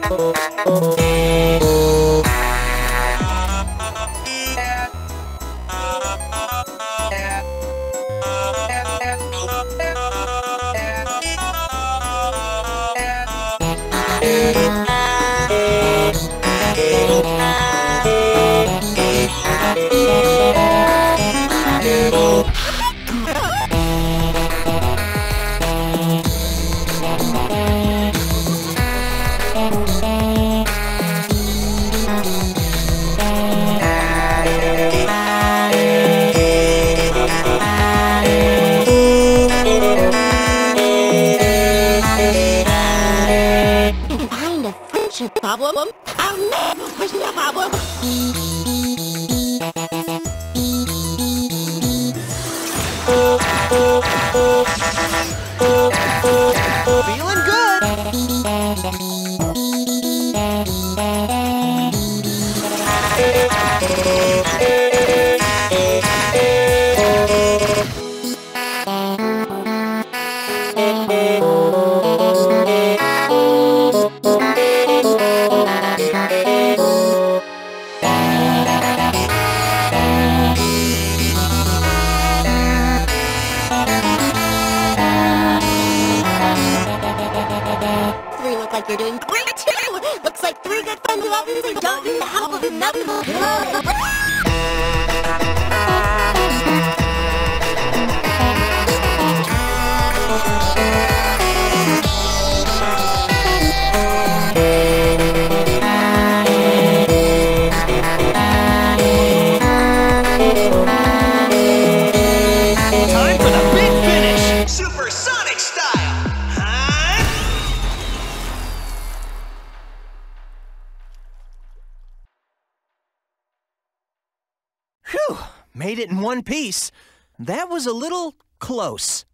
Find problem. Oh no, there's no problem. Feeling good. Three look like you're doing great too. Looks like three good friends who obviously don't know nothing. Time Whew, made it in one piece. That was a little close.